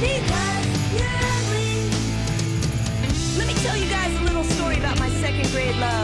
Let me tell you guys a little story about my second grade love.